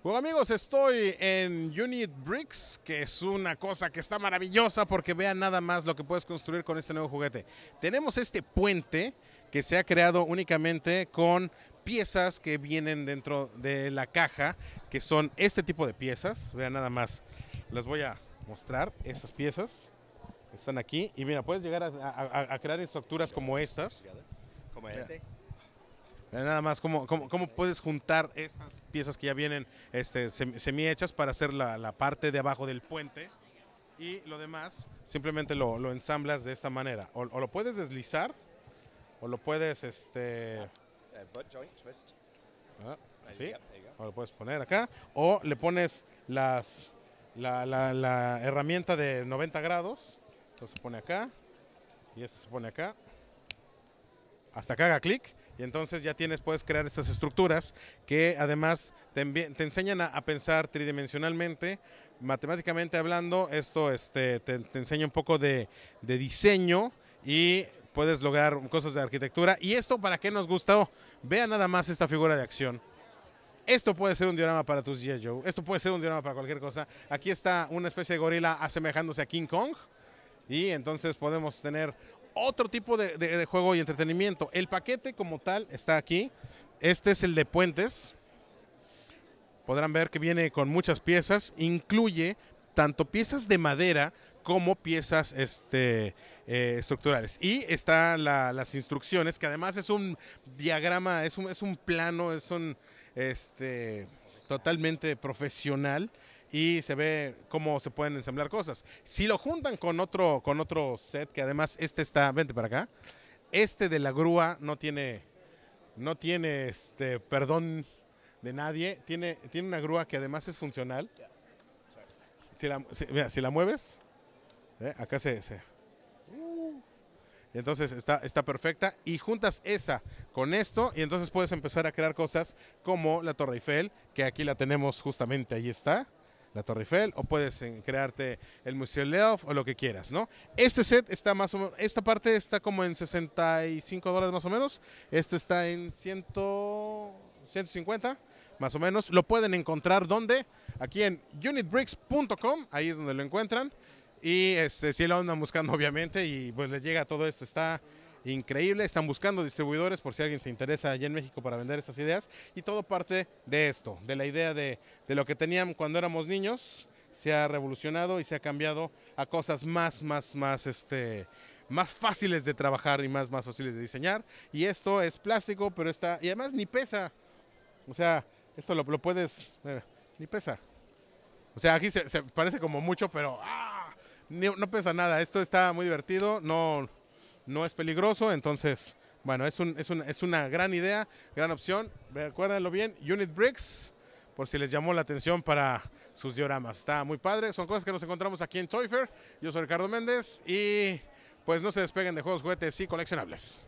Bueno amigos, estoy en Unit Bricks, que es una cosa que está maravillosa porque vean nada más lo que puedes construir con este nuevo juguete. Tenemos este puente que se ha creado únicamente con piezas que vienen dentro de la caja, que son este tipo de piezas. Vean nada más, les voy a mostrar estas piezas. Están aquí y mira, puedes llegar a, crear estructuras como estas. Como este. Vean Nada más cómo, cómo, cómo puedes juntar estas piezas que ya vienen este, semi hechas para hacer la, la parte de abajo del puente y lo demás simplemente lo, lo ensamblas de esta manera. O, o lo puedes deslizar o lo puedes, este, Uh, ah, o lo puedes poner acá o le pones las, la, la- la herramienta de 90 grados. Entonces se pone acá y esto se pone acá. Hasta que haga clic y entonces ya tienes, puedes crear estas estructuras que además te, enseñan a, pensar tridimensionalmente, matemáticamente hablando, esto este, te, enseña un poco de, diseño y puedes lograr cosas de arquitectura. ¿Y esto para qué nos gustó? Vea nada más esta figura de acción. Esto puede ser un diorama para tus G.I. Joe. Esto puede ser un diorama para cualquier cosa. Aquí está una especie de gorila asemejándose a King Kong. Y entonces podemos tener otro tipo de, juego y entretenimiento. El paquete como tal está aquí. Este es el de puentes. Podrán ver que viene con muchas piezas. Incluye tanto piezas de madera como piezas este, eh, estructurales. Y están las instrucciones, que además es un diagrama, es un, es un plano, es un este, totalmente profesional y se ve cómo se pueden ensamblar cosas. Si lo juntan con otro, con otro set, que además este está, vente para acá, este de la grúa no tiene, no tiene este, perdón de nadie, tiene, tiene una grúa que además es funcional. Si la, si- la mueves, ¿eh? acá se... se- entonces está, está perfecta y juntas esa con esto y entonces puedes empezar a crear cosas como la Torre Eiffel, que aquí la tenemos justamente, ahí está, la Torre Eiffel, o puedes eh, crearte el Museo Leof o lo que quieras, ¿no? Este set está más o menos, esta parte está como en 65 dólares más o menos, este está en 100, 150 más o menos. Lo pueden encontrar donde? Aquí en unitbricks.com, ahí es donde lo encuentran. Y este, si lo andan buscando, obviamente, y pues les llega todo esto. Está increíble. Están buscando distribuidores por si alguien se interesa allá en México para vender estas ideas. Y todo parte de esto, de la idea de, de lo que tenían cuando éramos niños. Se ha revolucionado y se ha cambiado a cosas más, más, más, este, más fáciles de trabajar y más, más fáciles de diseñar. Y esto es plástico, pero está, y además ni pesa. O sea, esto lo, lo puedes, mira, ni pesa. O sea, aquí se, parece como mucho, pero ¡ah! No pesa nada. Esto está muy divertido, no, no es peligroso, entonces, bueno, es, un, es, es una gran idea, gran opción. Recuérdenlo bien, Unit Bricks, por si les llamó la atención para sus dioramas. Está muy padre, son cosas que nos encontramos aquí en Toy Fair. Yo soy Ricardo Méndez y pues no se despeguen de juegos, juguetes y coleccionables.